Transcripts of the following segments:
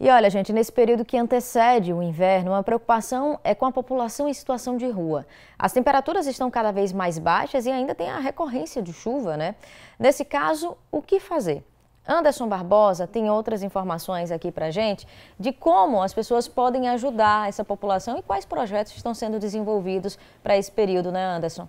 E olha, gente, nesse período que antecede o inverno, a preocupação é com a população em situação de rua. As temperaturas estão cada vez mais baixas e ainda tem a recorrência de chuva, né? Nesse caso, o que fazer? Anderson Barbosa tem outras informações aqui para gente de como as pessoas podem ajudar essa população e quais projetos estão sendo desenvolvidos para esse período, né, Anderson?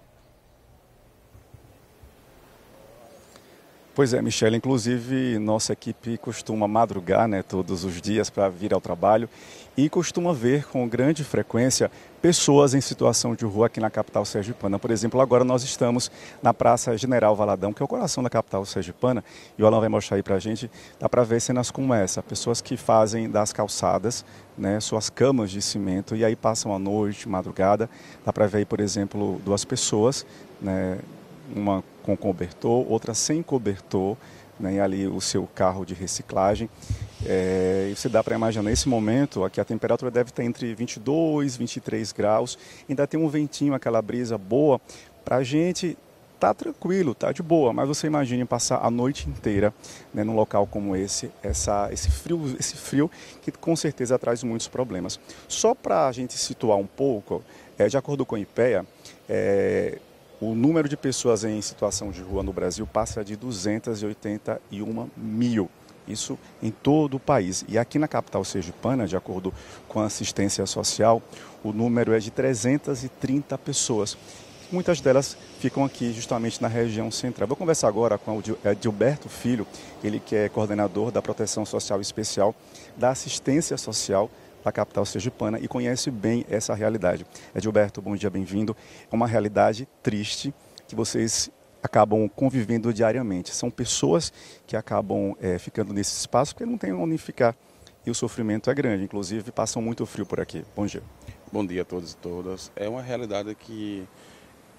Pois é, Michelle, inclusive nossa equipe costuma madrugar né, todos os dias para vir ao trabalho e costuma ver com grande frequência pessoas em situação de rua aqui na capital sergipana. Por exemplo, agora nós estamos na Praça General Valadão, que é o coração da capital sergipana, e o Alan vai mostrar aí para a gente, dá para ver cenas como essa, pessoas que fazem das calçadas né, suas camas de cimento e aí passam a noite, madrugada, dá para ver aí, por exemplo, duas pessoas, né, uma com cobertor, outra sem cobertor, né, ali o seu carro de reciclagem. É, você dá para imaginar, nesse momento, aqui a temperatura deve estar entre 22 e 23 graus, ainda tem um ventinho, aquela brisa boa, para a gente tá tranquilo, tá de boa, mas você imagine passar a noite inteira né, num local como esse, essa, esse, frio, esse frio que com certeza traz muitos problemas. Só para a gente situar um pouco, é, de acordo com a IPEA, é, o número de pessoas em situação de rua no Brasil passa de 281 mil. Isso em todo o país. E aqui na capital sergipana, de acordo com a assistência social, o número é de 330 pessoas. Muitas delas ficam aqui justamente na região central. Vou conversar agora com o Gilberto Filho, ele que é coordenador da Proteção Social Especial da Assistência Social da capital sergipana e conhece bem essa realidade. Edilberto, bom dia, bem-vindo. É uma realidade triste que vocês acabam convivendo diariamente. São pessoas que acabam é, ficando nesse espaço porque não tem onde ficar e o sofrimento é grande. Inclusive, passam muito frio por aqui. Bom dia. Bom dia a todos e todas. É uma realidade que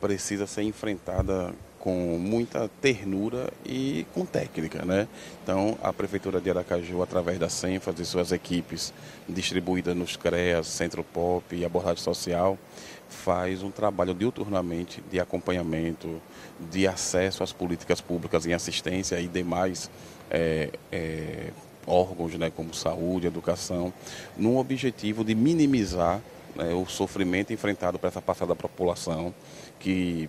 precisa ser enfrentada com muita ternura e com técnica, né? Então, a Prefeitura de Aracaju, através da Senfas e suas equipes distribuídas nos CREAS, Centro Pop e Abordagem Social, faz um trabalho diuturnamente de acompanhamento, de acesso às políticas públicas em assistência e demais é, é, órgãos, né, como saúde, educação, num objetivo de minimizar né, o sofrimento enfrentado por essa passada população que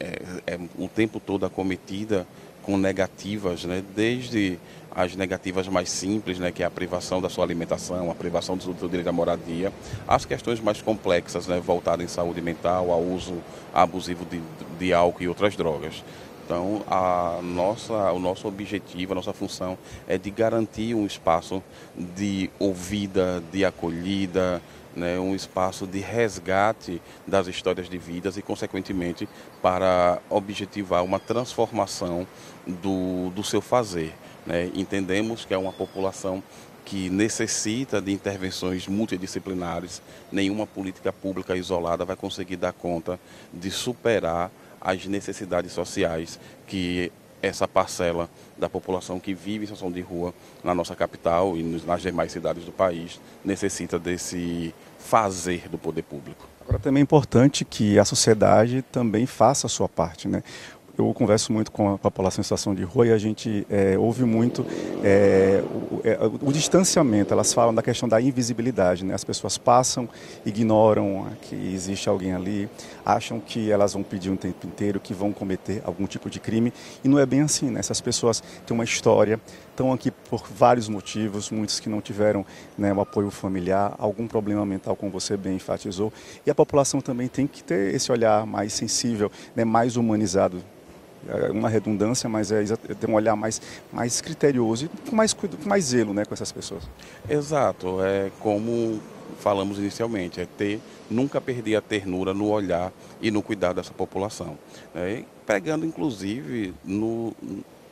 é, é o tempo todo acometida com negativas, né? desde as negativas mais simples, né? que é a privação da sua alimentação, a privação do seu direito à moradia, as questões mais complexas, né? voltadas em saúde mental, ao uso abusivo de, de álcool e outras drogas. Então, a nossa, o nosso objetivo, a nossa função é de garantir um espaço de ouvida, de acolhida, né, um espaço de resgate das histórias de vidas e, consequentemente, para objetivar uma transformação do, do seu fazer. Né? Entendemos que é uma população que necessita de intervenções multidisciplinares. Nenhuma política pública isolada vai conseguir dar conta de superar as necessidades sociais que essa parcela da população que vive em situação de rua na nossa capital e nas demais cidades do país necessita desse fazer do poder público. Agora também é importante que a sociedade também faça a sua parte, né? Eu converso muito com a população em situação de rua e a gente é, ouve muito é, o, é, o, distanciamento. Elas falam da questão da invisibilidade. Né? As pessoas passam, ignoram que existe alguém ali, acham que elas vão pedir um tempo inteiro, que vão cometer algum tipo de crime. E não é bem assim. Né? Essas pessoas têm uma história, estão aqui por vários motivos, muitos que não tiveram né, um apoio familiar, algum problema mental, como você bem enfatizou. E a população também tem que ter esse olhar mais sensível, né, mais humanizado é uma redundância, mas é, é ter um olhar mais, mais criterioso e com mais, com mais zelo né, com essas pessoas. Exato, é como falamos inicialmente, é ter, nunca perder a ternura no olhar e no cuidado dessa população. Né? pegando inclusive no,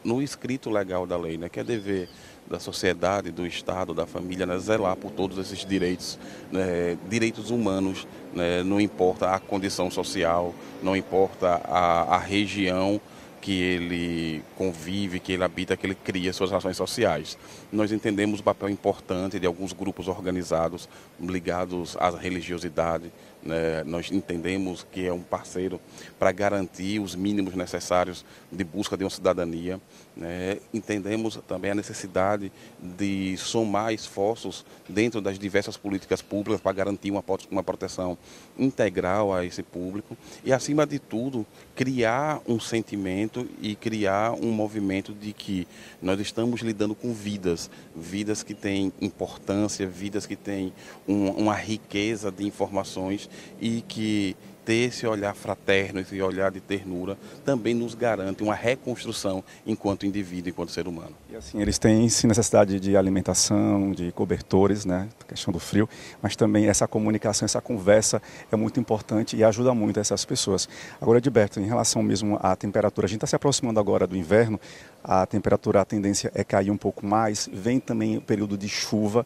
no escrito legal da lei, né, que é dever da sociedade, do Estado, da família, né, zelar por todos esses direitos, né, direitos humanos, né, não importa a condição social, não importa a, a região que ele convive, que ele habita, que ele cria suas relações sociais. Nós entendemos o papel importante de alguns grupos organizados ligados à religiosidade, Né? Nós entendemos que é um parceiro para garantir os mínimos necessários de busca de uma cidadania. Né? Entendemos também a necessidade de somar esforços dentro das diversas políticas públicas para garantir uma, uma proteção integral a esse público e, acima de tudo, criar um sentimento e criar um movimento de que nós estamos lidando com vidas, vidas que têm importância, vidas que têm um, uma riqueza de informações e que ter esse olhar fraterno, esse olhar de ternura, também nos garante uma reconstrução enquanto indivíduo, enquanto ser humano. E assim, eles têm sim necessidade de alimentação, de cobertores, né, questão do frio, mas também essa comunicação, essa conversa é muito importante e ajuda muito essas pessoas. Agora, Edberto, em relação mesmo à temperatura, a gente está se aproximando agora do inverno, a temperatura, a tendência é cair um pouco mais, vem também o período de chuva,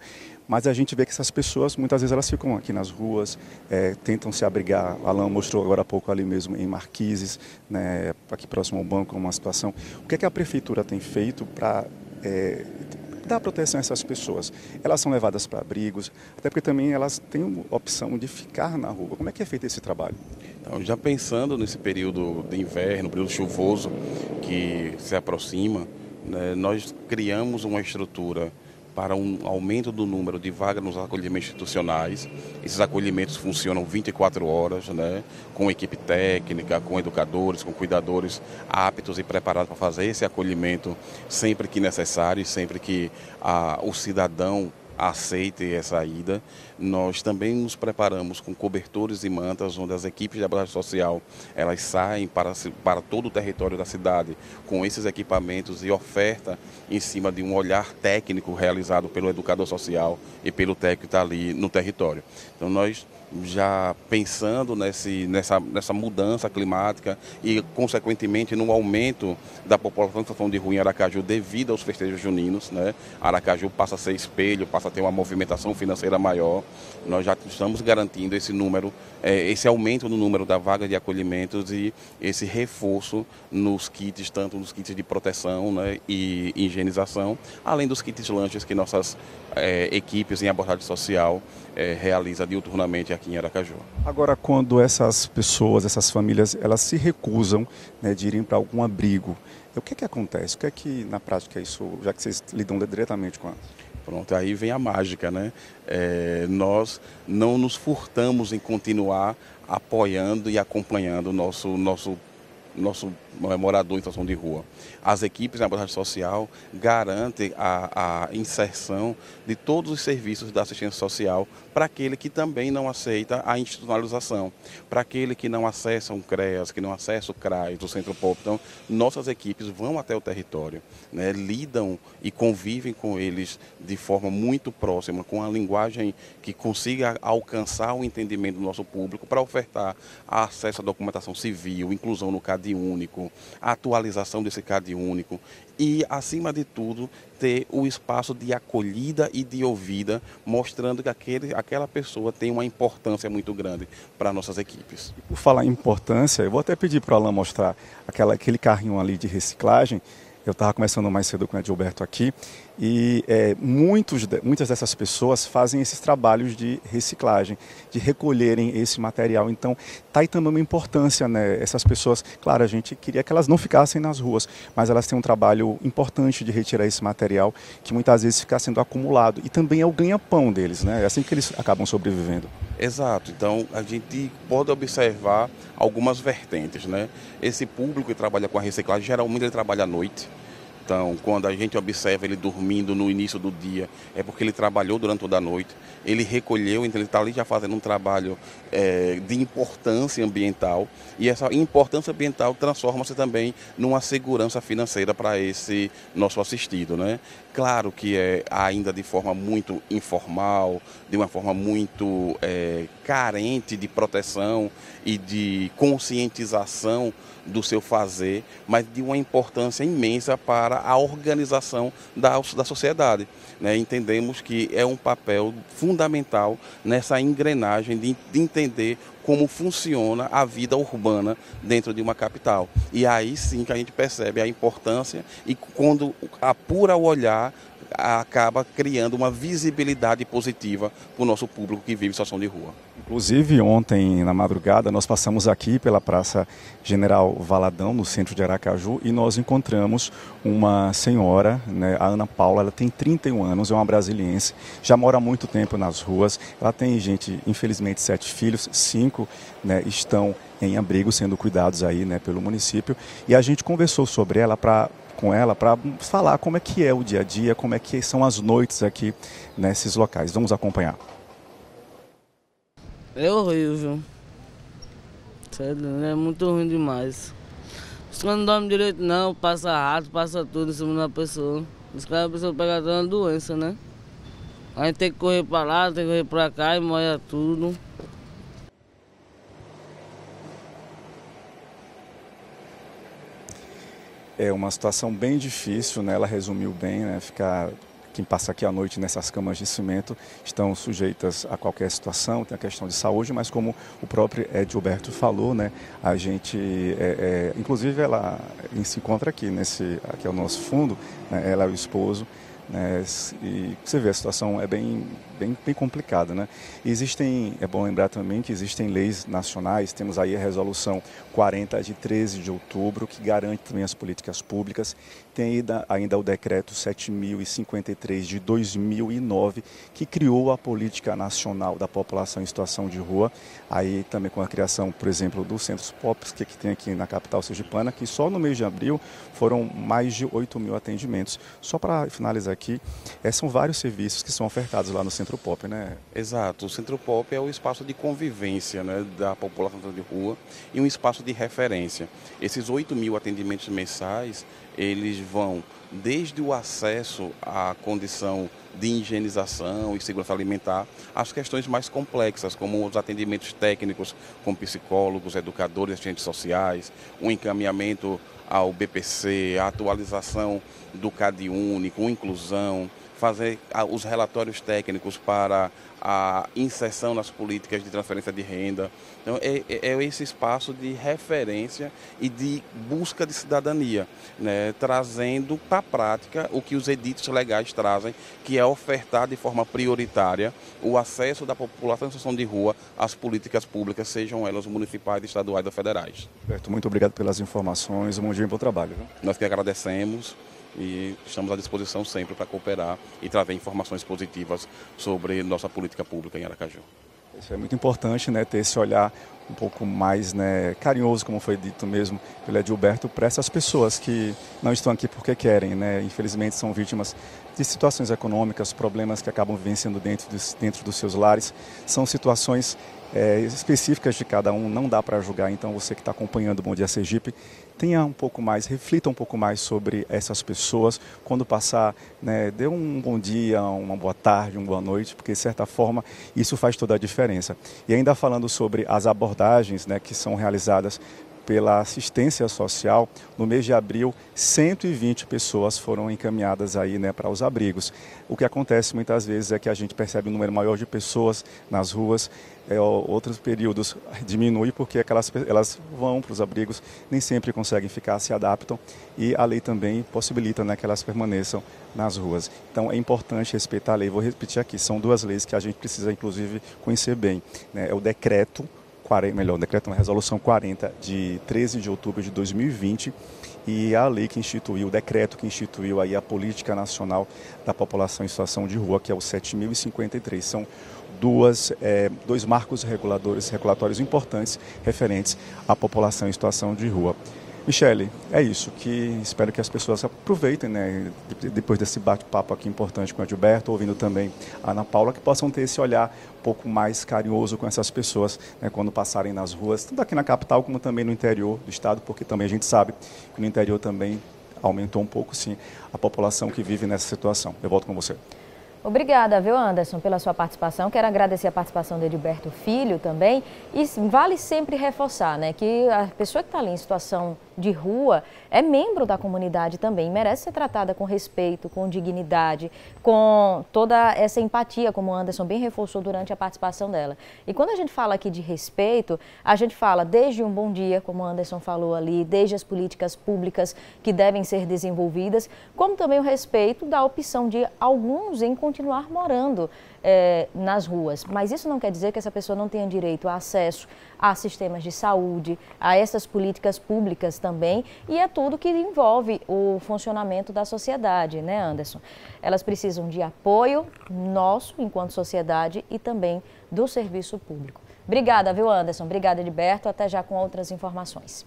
mas a gente vê que essas pessoas, muitas vezes elas ficam aqui nas ruas, é, tentam se abrigar. O Alan mostrou agora há pouco ali mesmo em Marquises, né, aqui próximo ao banco, uma situação. O que, é que a prefeitura tem feito para é, dar proteção a essas pessoas? Elas são levadas para abrigos, até porque também elas têm opção de ficar na rua. Como é que é feito esse trabalho? Então, já pensando nesse período de inverno, período chuvoso que se aproxima, né, nós criamos uma estrutura para um aumento do número de vagas nos acolhimentos institucionais. Esses acolhimentos funcionam 24 horas, né, com equipe técnica, com educadores, com cuidadores aptos e preparados para fazer esse acolhimento sempre que necessário, sempre que ah, o cidadão aceite essa ida. Nós também nos preparamos com cobertores e mantas, onde as equipes de abordagem social elas saem para, para todo o território da cidade com esses equipamentos e oferta em cima de um olhar técnico realizado pelo educador social e pelo técnico que está ali no território. Então nós já pensando nesse, nessa, nessa mudança climática e, consequentemente, no aumento da população de rua em Aracaju devido aos festejos juninos. Né? Aracaju passa a ser espelho, passa a ter uma movimentação financeira maior. Nós já estamos garantindo esse número, é, esse aumento no número da vaga de acolhimentos e esse reforço nos kits, tanto nos kits de proteção né, e higienização, além dos kits lanches que nossas é, equipes em abordagem social é, diuturnamente aqui em Aracaju. Agora, quando essas pessoas, essas famílias, elas se recusam né, de irem para algum abrigo, o que é que acontece? O que é que na prática é isso, já que vocês lidam diretamente com elas? Pronto, aí vem a mágica, né? É, nós não nos furtamos em continuar apoiando e acompanhando o nosso, nosso nosso morador em situação de rua. As equipes de abordagem social garantem a, a inserção de todos os serviços da assistência social para aquele que também não aceita a institucionalização, para aquele que não acessa um CREAS, que não acessa o CRAS, o Centro Pop. Então, nossas equipes vão até o território, né, lidam e convivem com eles de forma muito próxima, com a linguagem que consiga alcançar o entendimento do nosso público para ofertar acesso à documentação civil, inclusão no CAD único, a atualização desse CAD único e, acima de tudo, ter o espaço de acolhida e de ouvida, mostrando que aquele, aquela pessoa tem uma importância muito grande para nossas equipes. por falar em importância, eu vou até pedir para o Alain mostrar aquela, aquele carrinho ali de reciclagem. Eu estava começando mais cedo com o Edilberto aqui e é, muitos, muitas dessas pessoas fazem esses trabalhos de reciclagem, de recolherem esse material. Então, está aí também uma importância, né? Essas pessoas, claro, a gente queria que elas não ficassem nas ruas, mas elas têm um trabalho importante de retirar esse material que muitas vezes fica sendo acumulado. E também é o ganha-pão deles, né? É assim que eles acabam sobrevivendo. Exato. Então, a gente pode observar algumas vertentes, né? Esse público que trabalha com a reciclagem, geralmente ele trabalha à noite então, quando a gente observa ele dormindo no início do dia, é porque ele trabalhou durante toda a noite, ele recolheu, então ele está ali já fazendo um trabalho é, de importância ambiental, e essa importância ambiental transforma-se também numa segurança financeira para esse nosso assistido. Né? Claro que é ainda de forma muito informal, de uma forma muito é, carente de proteção e de conscientização do seu fazer, mas de uma importância imensa para a organização da, da sociedade. Né? Entendemos que é um papel fundamental nessa engrenagem de, de entender como funciona a vida urbana dentro de uma capital. E aí sim que a gente percebe a importância e quando apura o olhar acaba criando uma visibilidade positiva para o nosso público que vive situação de rua. Inclusive, ontem, na madrugada, nós passamos aqui pela Praça General Valadão, no centro de Aracaju, e nós encontramos uma senhora, né, a Ana Paula, ela tem 31 anos, é uma brasiliense, já mora há muito tempo nas ruas. Ela tem, gente, infelizmente, sete filhos, cinco né, estão em abrigo, sendo cuidados aí né, pelo município. E a gente conversou sobre ela para com ela para falar como é que é o dia a dia, como é que são as noites aqui nesses locais. Vamos acompanhar. É horrível. É muito ruim demais. Os caras não dormem direito não, passa rato, passa tudo em cima da pessoa. Os caras a pessoa pega uma doença, né? A gente tem que correr para lá, tem que correr para cá e molha tudo. É uma situação bem difícil, né? Ela resumiu bem, né? Ficar quem passa aqui à noite nessas camas de cimento estão sujeitas a qualquer situação, tem a questão de saúde, mas como o próprio Edilberto falou, né, a gente, é, é, inclusive ela se encontra aqui, nesse, aqui é o nosso fundo, né, ela é o esposo, né, e você vê, a situação é bem, bem, bem complicada. Né? existem, é bom lembrar também que existem leis nacionais, temos aí a resolução 40 de 13 de outubro, que garante também as políticas públicas, tem ainda, ainda o decreto 7053 de 2009, que criou a política nacional da população em situação de rua, aí também com a criação, por exemplo, dos centros POPs, que, que tem aqui na capital sergipana, que só no mês de abril foram mais de 8 mil atendimentos. Só para finalizar aqui, é, são vários serviços que são ofertados lá no Centro Pop, né? Exato. O Centro Pop é o espaço de convivência né, da população de rua e um espaço de referência. Esses 8 mil atendimentos mensais, eles vão desde o acesso à condição de higienização e segurança alimentar, às questões mais complexas, como os atendimentos técnicos com psicólogos, educadores, assistentes sociais, o encaminhamento ao BPC, a atualização do CAD único, inclusão, fazer os relatórios técnicos para a inserção nas políticas de transferência de renda. Então, é, é, é esse espaço de referência e de busca de cidadania, né? trazendo para a prática o que os editos legais trazem, que é ofertar de forma prioritária o acesso da população em situação de rua às políticas públicas, sejam elas municipais, estaduais ou federais. Roberto, muito obrigado pelas informações, um bom dia e bom trabalho. Viu? Nós que agradecemos e estamos à disposição sempre para cooperar e trazer informações positivas sobre nossa política pública em Aracaju. Isso é muito importante, né, ter esse olhar um pouco mais né, carinhoso, como foi dito mesmo pelo Edilberto, para essas pessoas que não estão aqui porque querem, né, infelizmente são vítimas de situações econômicas, problemas que acabam vivenciando dentro, dentro dos seus lares, são situações é, específicas de cada um, não dá para julgar. Então, você que está acompanhando o Bom Dia Sergipe, tenha um pouco mais, reflita um pouco mais sobre essas pessoas. Quando passar, né, dê um bom dia, uma boa tarde, uma boa noite, porque de certa forma isso faz toda a diferença. E ainda falando sobre as abordagens né, que são realizadas pela assistência social, no mês de abril, 120 pessoas foram encaminhadas aí, né, para os abrigos. O que acontece muitas vezes é que a gente percebe um número maior de pessoas nas ruas, é, outros períodos diminui porque aquelas, elas vão para os abrigos, nem sempre conseguem ficar, se adaptam e a lei também possibilita né, que elas permaneçam nas ruas. Então é importante respeitar a lei. Vou repetir aqui, são duas leis que a gente precisa inclusive conhecer bem. Né? É o decreto 40, melhor, o decreto, uma resolução 40 de 13 de outubro de 2020 e a lei que instituiu, o decreto que instituiu aí a política nacional da população em situação de rua, que é o 7053. São duas, é, dois marcos reguladores, regulatórios importantes referentes à população em situação de rua. Michele, é isso, que espero que as pessoas aproveitem, né, depois desse bate-papo aqui importante com a Gilberto, ouvindo também a Ana Paula, que possam ter esse olhar um pouco mais carinhoso com essas pessoas né, quando passarem nas ruas, tanto aqui na capital como também no interior do estado, porque também a gente sabe que no interior também aumentou um pouco, sim, a população que vive nessa situação. Eu volto com você. Obrigada, viu, Anderson, pela sua participação. Quero agradecer a participação do Edilberto Filho também. E vale sempre reforçar né, que a pessoa que está ali em situação de rua é membro da comunidade também, merece ser tratada com respeito, com dignidade, com toda essa empatia, como o Anderson bem reforçou durante a participação dela. E quando a gente fala aqui de respeito, a gente fala desde um bom dia, como o Anderson falou ali, desde as políticas públicas que devem ser desenvolvidas, como também o respeito da opção de alguns em continuar morando é, nas ruas. Mas isso não quer dizer que essa pessoa não tenha direito a acesso a sistemas de saúde, a essas políticas públicas também, e é tudo que envolve o funcionamento da sociedade, né, Anderson? Elas precisam de apoio nosso, enquanto sociedade, e também do serviço público. Obrigada, viu, Anderson? Obrigada, Edberto. Até já com outras informações.